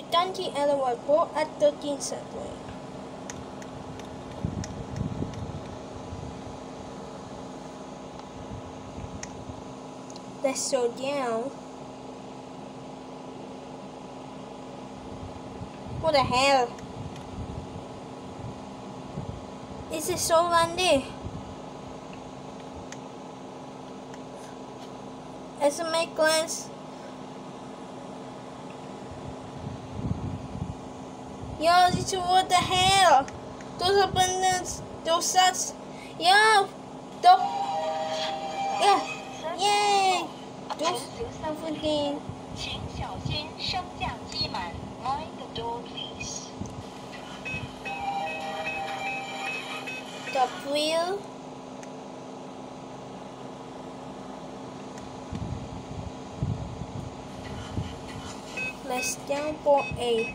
to Dundee Eleanor Port at 13 Subway. Let's slow down. What the hell? Is it so windy? As a make glance. Yo, this is what the hell? Those abundance, those sets. Yo, the yeah, yay! Those everything. Mind the please. The wheel. Let's jump for eight.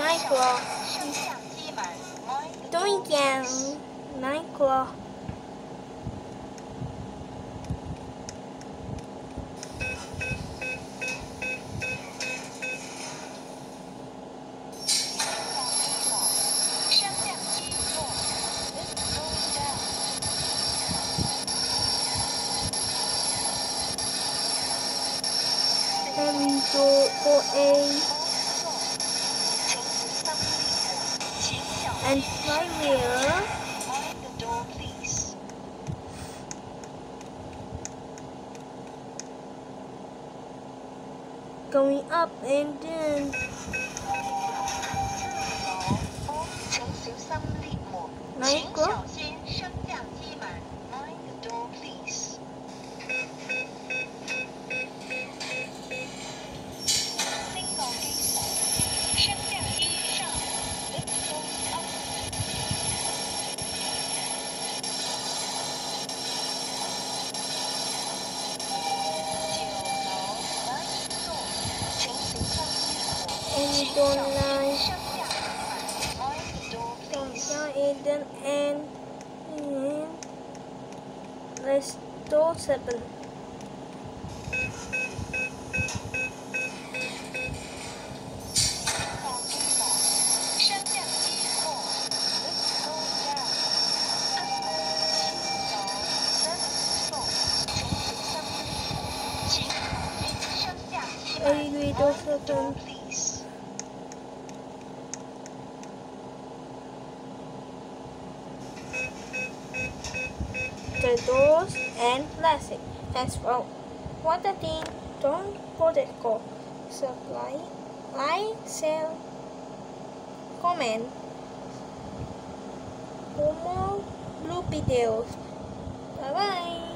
Michael. Doinkin. Michael. Enjoy. And go for A and fly wheel. Mind the door, please. Going up and 请小 Going please. down and and, do seven. Eight we do seven. Doors and plastic. As what the thing don't forget go. Supply, like, sell, comment. For more blue videos. Bye bye.